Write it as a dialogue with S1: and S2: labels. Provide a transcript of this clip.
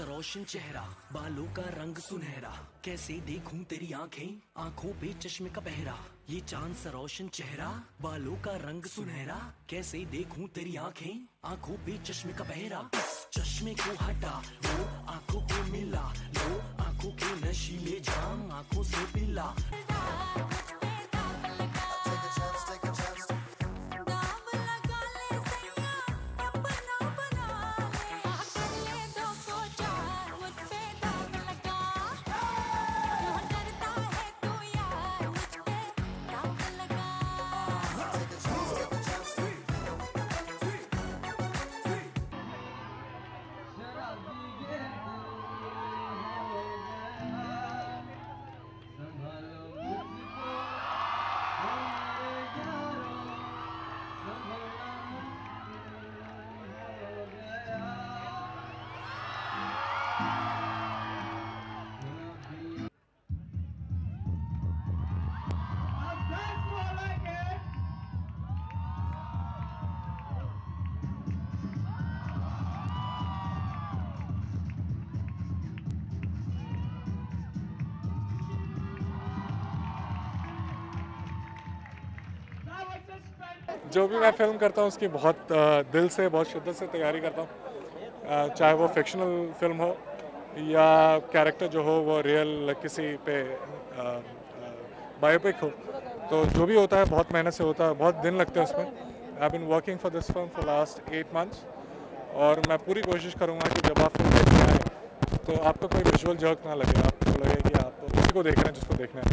S1: सरोशन चेहरा, बालों का रंग सुनहरा। कैसे देखूँ तेरी आँखें? आँखों पे चश्मे का पहरा। ये चाँद सा रोशन चेहरा, बालों का रंग सुनहरा। कैसे देखूँ तेरी आँखें? आँखों पे चश्मे का पहरा। चश्मे को हटा वो आँखों को मिला। लो आँखों के नशीले जाम, आँखों से पिला।
S2: जो भी मैं फ़िल्म करता हूँ, उसकी बहुत दिल से, बहुत शिद्दत से तैयारी करता हूँ। चाहे वो फिक्शनल फ़िल्म हो या कैरेक्टर जो हो, वो रियल किसी पे बायोपिक हो तो जो भी होता है, बहुत मेहनत से होता है, बहुत दिन लगते हैं उसमें। I been working for this film for last eight months और मैं पूरी कोशिश करूँगा कि जब आप फ़िल्म आए तो आपको कोई विजुअल जर्क ना लगे। आपको लगे कि आप उसी को देख रहे हैं जिसको देखना है।